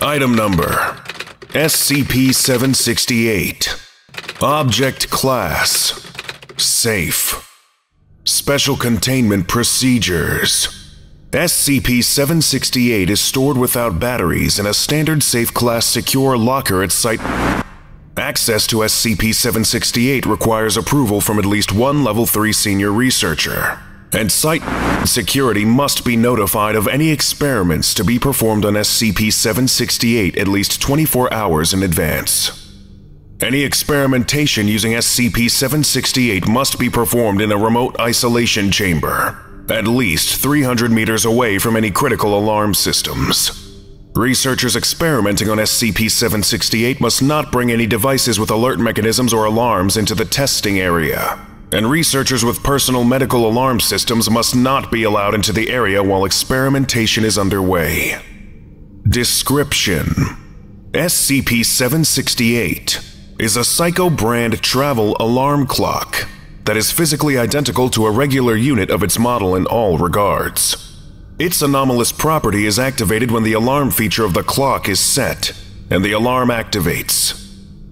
Item number SCP 768. Object Class Safe. Special Containment Procedures. SCP 768 is stored without batteries in a standard safe class secure locker at Site. Access to SCP 768 requires approval from at least one Level 3 senior researcher, and Site security must be notified of any experiments to be performed on SCP 768 at least 24 hours in advance. Any experimentation using SCP 768 must be performed in a remote isolation chamber, at least 300 meters away from any critical alarm systems. Researchers experimenting on SCP-768 must not bring any devices with alert mechanisms or alarms into the testing area, and researchers with personal medical alarm systems must not be allowed into the area while experimentation is underway. Description SCP-768 is a Seiko brand travel alarm clock that is physically identical to a regular unit of its model in all regards. Its anomalous property is activated when the alarm feature of the clock is set, and the alarm activates.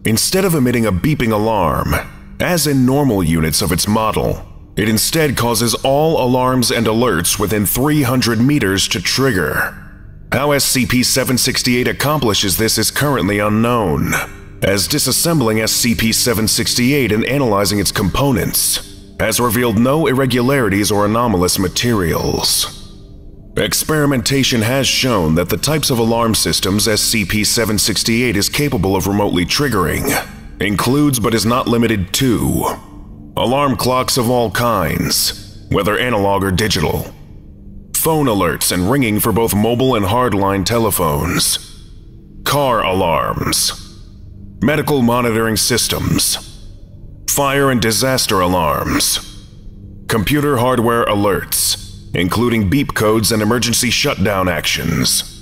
Instead of emitting a beeping alarm, as in normal units of its model, it instead causes all alarms and alerts within 300 meters to trigger. How SCP-768 accomplishes this is currently unknown, as disassembling SCP-768 and analyzing its components has revealed no irregularities or anomalous materials. Experimentation has shown that the types of alarm systems SCP-768 is capable of remotely triggering includes but is not limited to alarm clocks of all kinds, whether analog or digital, phone alerts and ringing for both mobile and hardline telephones, car alarms, medical monitoring systems, fire and disaster alarms, computer hardware alerts, including beep codes and emergency shutdown actions.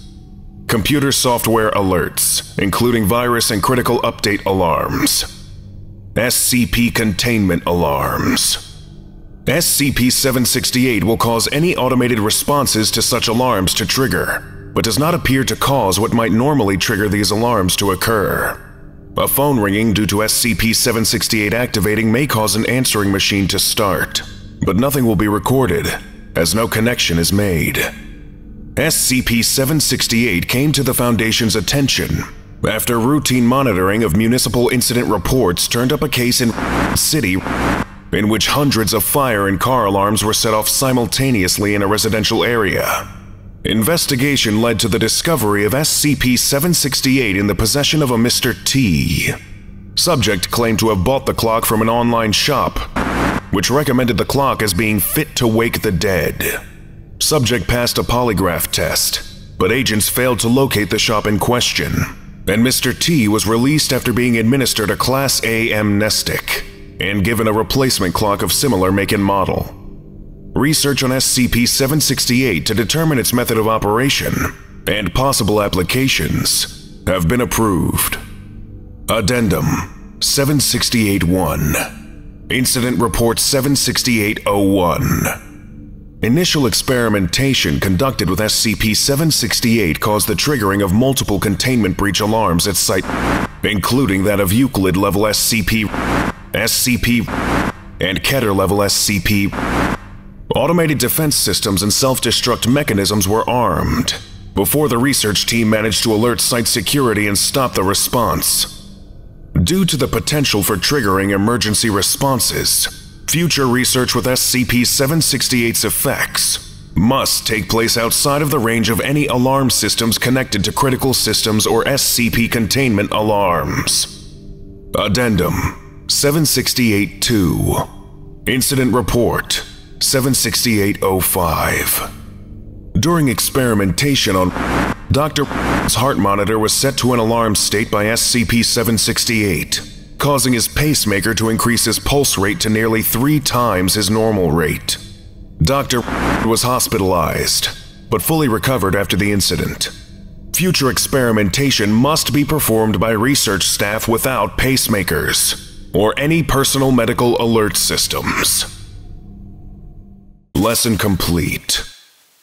Computer software alerts, including virus and critical update alarms. SCP containment alarms. SCP-768 will cause any automated responses to such alarms to trigger, but does not appear to cause what might normally trigger these alarms to occur. A phone ringing due to SCP-768 activating may cause an answering machine to start, but nothing will be recorded, as no connection is made. SCP-768 came to the Foundation's attention after routine monitoring of municipal incident reports turned up a case in City in which hundreds of fire and car alarms were set off simultaneously in a residential area. Investigation led to the discovery of SCP-768 in the possession of a Mr. T. Subject claimed to have bought the clock from an online shop, which recommended the clock as being fit to wake the dead. Subject passed a polygraph test, but agents failed to locate the shop in question, and Mr. T was released after being administered a Class A amnestic and given a replacement clock of similar make and model. Research on SCP-768 to determine its method of operation and possible applications have been approved. Addendum 768-1 Incident Report 768-01 Initial experimentation conducted with SCP-768 caused the triggering of multiple containment breach alarms at site, including that of Euclid level SCP, SCP, and Keter level SCP. Automated defense systems and self-destruct mechanisms were armed before the research team managed to alert site security and stop the response. Due to the potential for triggering emergency responses, future research with SCP-768's effects must take place outside of the range of any alarm systems connected to critical systems or SCP containment alarms. Addendum 768-2 Incident Report 76805 During experimentation on Dr. heart monitor was set to an alarm state by SCP-768, causing his pacemaker to increase his pulse rate to nearly three times his normal rate. Dr. was hospitalized, but fully recovered after the incident. Future experimentation must be performed by research staff without pacemakers or any personal medical alert systems. Lesson complete.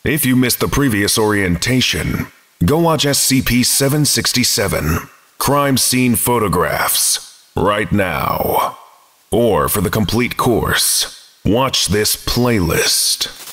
If you missed the previous orientation, go watch SCP 767 Crime Scene Photographs right now. Or for the complete course, watch this playlist.